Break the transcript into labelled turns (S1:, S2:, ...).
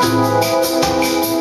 S1: Música